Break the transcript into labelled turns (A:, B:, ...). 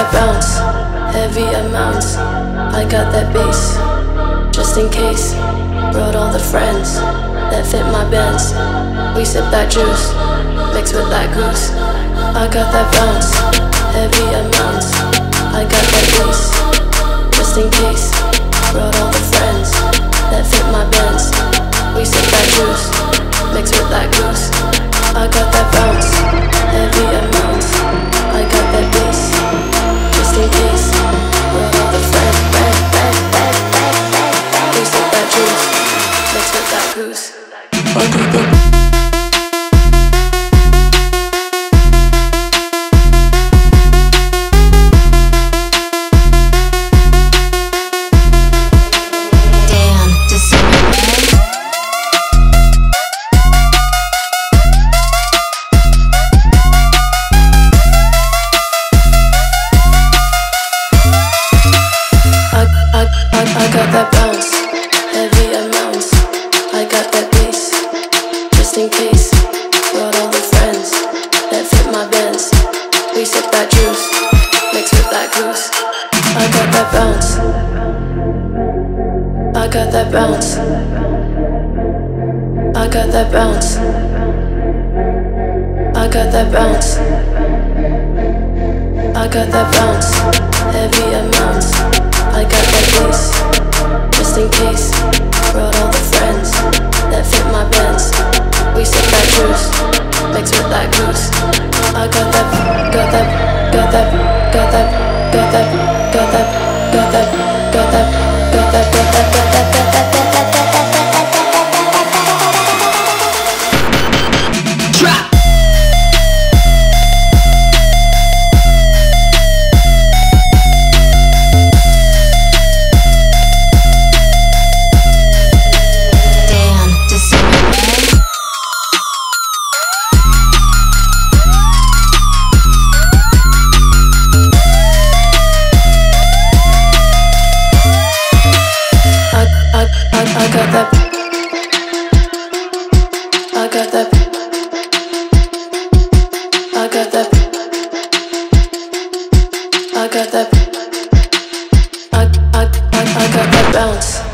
A: that bounce, heavy amounts. I got that bass, just in case. Brought all the friends that fit my bands. We sip that juice, mixed with that goose. I got that bounce, heavy amounts. I got that.
B: Damn, December.
A: I, I, I, I got that bounce, case. Brought all the friends that fit my bands. We sip that juice, mixed with that goose. I got that bounce. I got that bounce. I got that bounce. I got that bounce. I got that bounce, got that, got that, got that, got that, got that, got that, got that. that. I got that. I got that. I got that. I, I, I, I got that bounce.